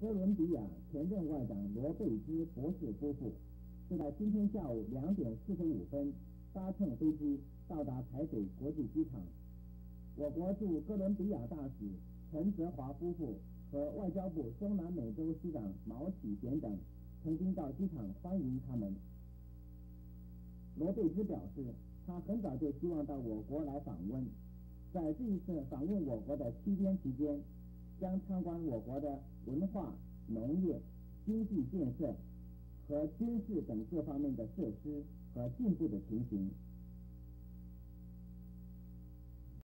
哥伦比亚前任外长罗贝兹博士夫妇是在今天下午两点四十五分搭乘飞机到达台北国际机场。我国驻哥伦比亚大使陈泽华夫妇和外交部中南美洲司长毛启贤等曾经到机场欢迎他们。罗贝兹表示，他很早就希望到我国来访问，在这一次访问我国的七天期间。将参观我国的文化、农业、经济建设和军事等各方面的设施和进步的情形。